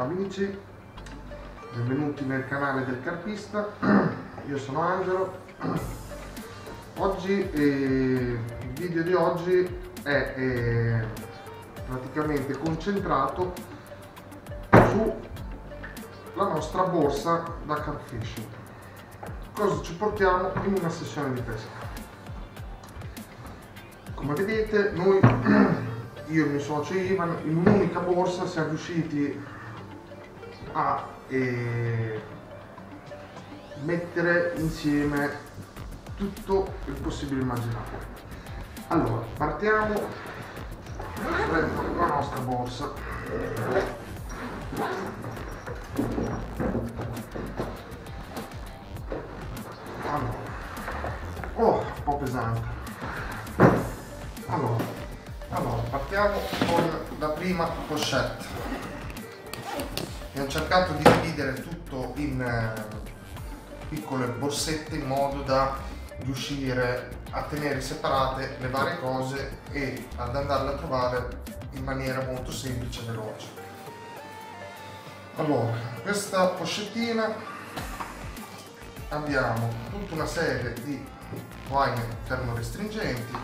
amici, benvenuti nel canale del carpista, io sono Angelo. Oggi, eh, il video di oggi è eh, praticamente concentrato sulla nostra borsa da carp fishing. Cosa ci portiamo in una sessione di pesca? Come vedete noi io e il mio socio Ivan in un'unica borsa siamo riusciti a eh, mettere insieme tutto il possibile immaginabile. Allora partiamo. Prendo la nostra borsa. Allora. Oh un po' pesante. Allora allora, partiamo con la prima pochette. Abbiamo cercato di dividere tutto in eh, piccole borsette in modo da riuscire a tenere separate le varie cose e ad andarle a trovare in maniera molto semplice e veloce. Allora, questa pochettina abbiamo tutta una serie di guaine termorestringenti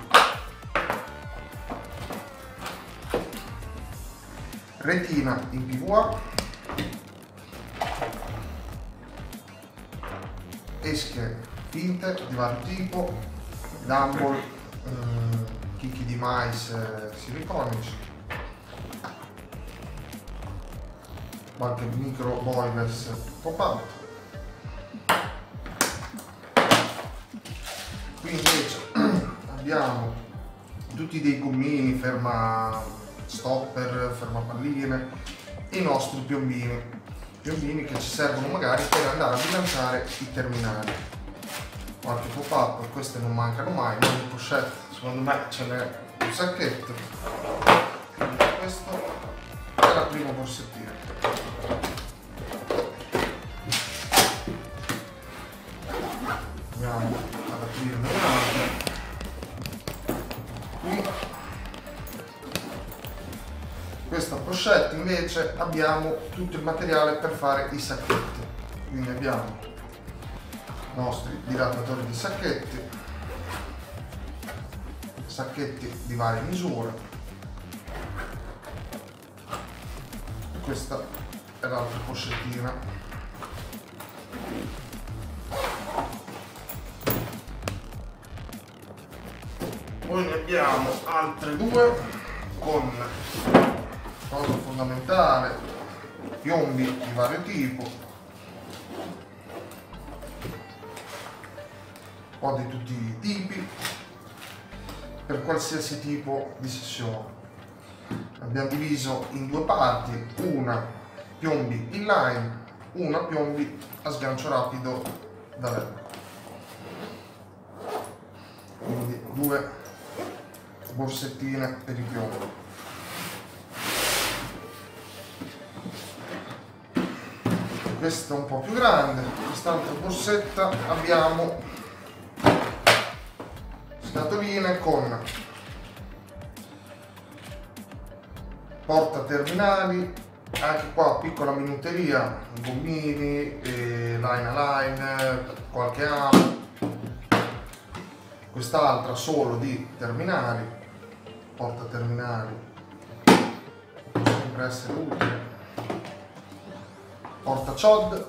retina in PVA, esche finte di vario tipo, dumble, eh, chicchi di mais eh, siliconici, qualche micro boilers pop-up. Qui invece abbiamo tutti dei gommini ferma stopper, fermapalline, i nostri piombini, piombini che ci servono magari per andare a bilanciare i terminali. Qualche pop-up, queste non mancano mai, ma in pochette secondo me ce n'è un sacchetto. Questo è la prima borsettina. Invece abbiamo tutto il materiale per fare i sacchetti. Quindi abbiamo i nostri dilatatori di sacchetti sacchetti di varie misure. Questa è l'altra pochettina poi ne abbiamo altre due con cosa fondamentale piombi di vario tipo un po' di tutti i tipi per qualsiasi tipo di sessione. Abbiamo diviso in due parti una piombi inline una piombi a sgancio rapido da letto. Quindi due borsettine per i piombi questa un po' più grande quest'altra borsetta abbiamo scatoline con porta terminali anche qua piccola minuteria gommini line a line qualche amo. Quest'altra solo di terminali porta terminali. Sempre essere utile porta CHOD,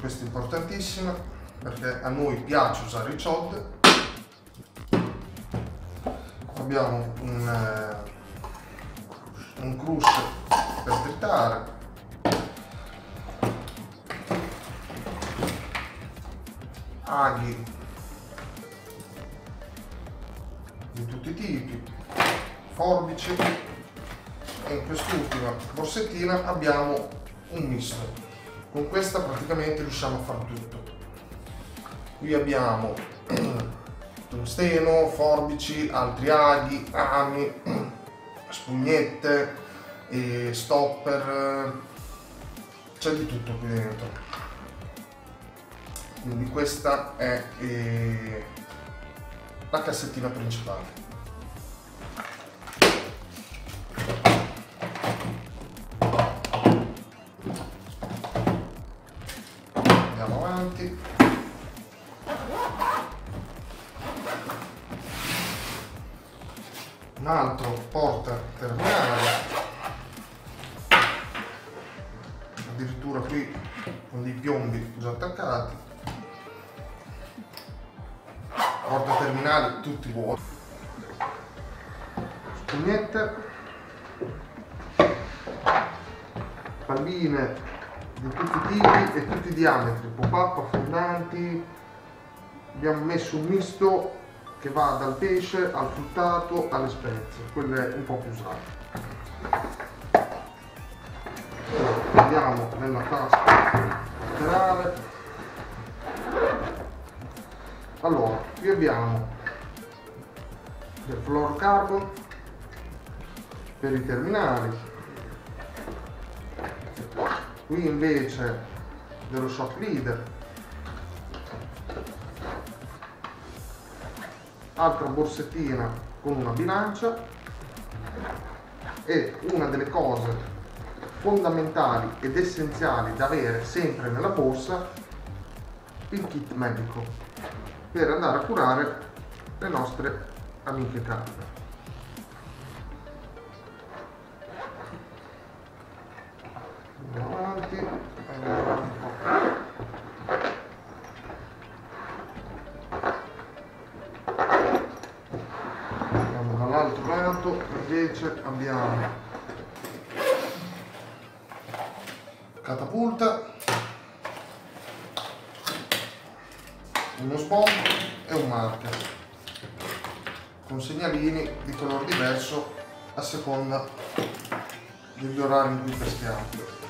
questo è importantissimo perché a noi piace usare i CHOD. Abbiamo un, eh, un crush per tritare, aghi di tutti i tipi, forbici. E in quest'ultima borsettina abbiamo un misto con questa praticamente riusciamo a fare tutto qui abbiamo tungsteno, forbici, altri aghi, ami, spugnette, stopper, c'è di tutto qui dentro. Quindi questa è eh, la cassettina principale. Avanti un altro porta terminale addirittura qui con dei piombi già attaccati. Porta terminale tutti vuoti. Spugnette. Palline di tutti i tipi e tutti i diametri pop-up affondanti abbiamo messo un misto che va dal pesce al fruttato alle spezie quelle un po' più usate. Andiamo nella tasca laterale. Allora qui abbiamo del fluorocarbon per i terminali qui invece dello shock leader altra borsettina con una bilancia e una delle cose fondamentali ed essenziali da avere sempre nella borsa il kit medico per andare a curare le nostre amiche carne. Andiamo avanti. Andiamo dall'altro lato, invece abbiamo catapulta, uno sbombo e un marker con segnalini di colore diverso a seconda degli orari in cui peschiamo.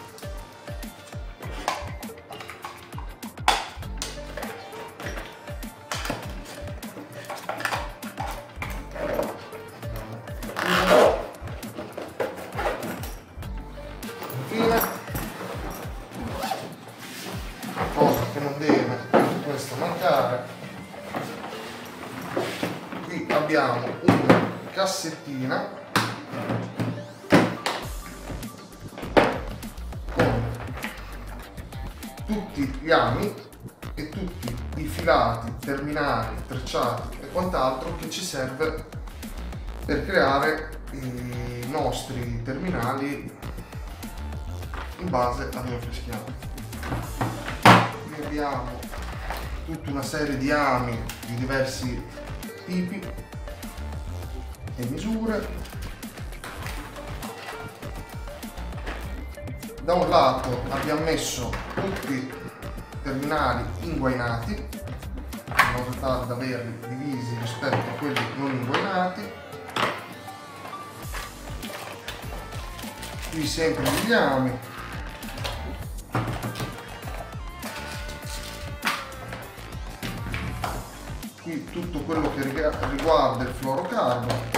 Abbiamo una cassettina con tutti gli ami e tutti i filati, terminali, trecciati e quant'altro che ci serve per creare i nostri terminali in base a dove peschiamo. Qui abbiamo tutta una serie di ami di diversi tipi e misure. Da un lato abbiamo messo tutti i terminali inguainati in modo tale da averli divisi rispetto a quelli non inguainati. Qui sempre qui tutto quello che riguarda il fluorocarbon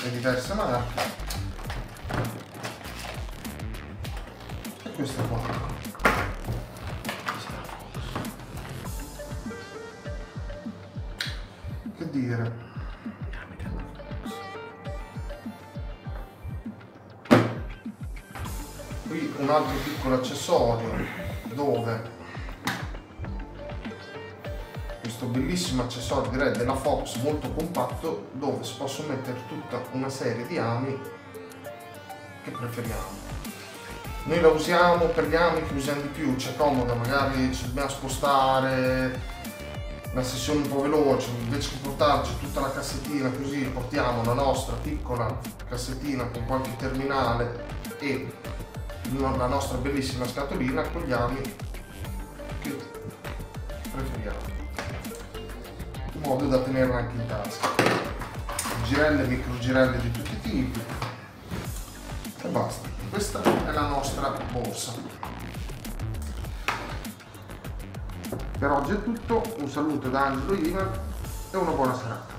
mesh e diverse marche e questa qua che dire? Qui un altro piccolo accessorio. Dove questo bellissimo accessorio direi della Fox molto compatto dove si possono mettere tutta una serie di ami che preferiamo. Noi la usiamo per gli ami che usiamo di più c'è comoda magari ci dobbiamo spostare una sessione un po' veloce invece che portarci tutta la cassettina così portiamo la nostra piccola cassettina con qualche terminale e la nostra bellissima scatolina con gli ami che preferiamo modo da tenerla anche in tasca. Girelle microgirelle di tutti i tipi. E basta. Questa è la nostra borsa. Per oggi è tutto. Un saluto da Angelo Ivan e una buona serata